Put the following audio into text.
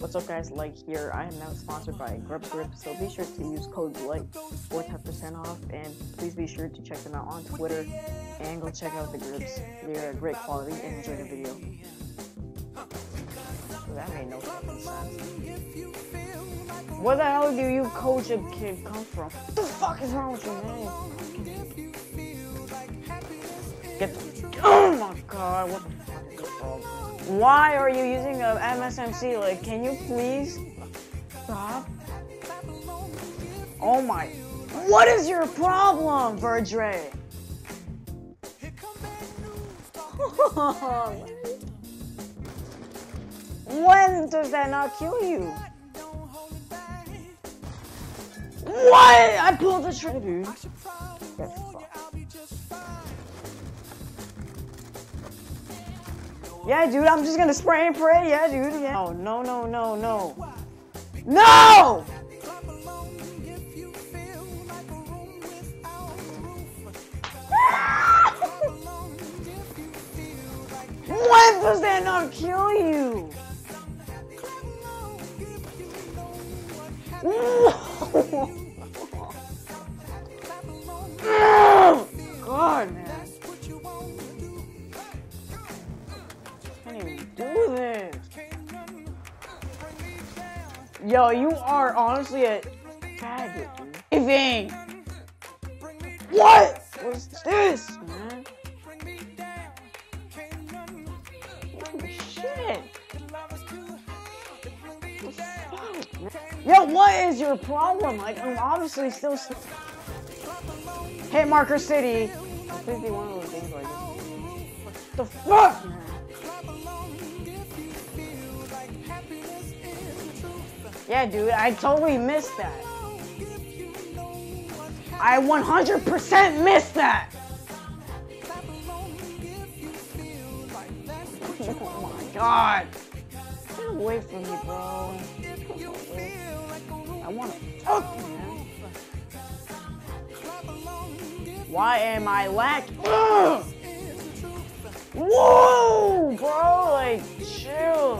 What's up guys, Lyte here, I am now sponsored by Grub Grip, so be sure to use code Lyte for 10% off, and please be sure to check them out on Twitter, and go check out the grips. They're great quality, and enjoy the video. That made no sense. Where the hell do you coach a kid come from? What the fuck is wrong with you, man? Get the- Oh my god, what the fuck is? Why are you using a MSMC? Like, can you please stop? Oh my. What is your problem, Verdre? when does that not kill you? What? I pulled the trigger, dude. Yeah, dude, I'm just gonna spray and pray. Yeah, dude. Yeah. Oh, no, no, no, no. No! when does that not kill you? Yo, you are honestly a faggot, dude. Anything. What was this, man? Shit. The fuck. Yo, what is your problem? Like, I'm obviously still. s- Hit marker city. Be one of those games like this. The fuck, man? Yeah, dude, I totally missed that. I 100% missed that. oh my god. Get away from me, bro. I want to fuck, man. Why am I lacking? Whoa, bro, like, chill.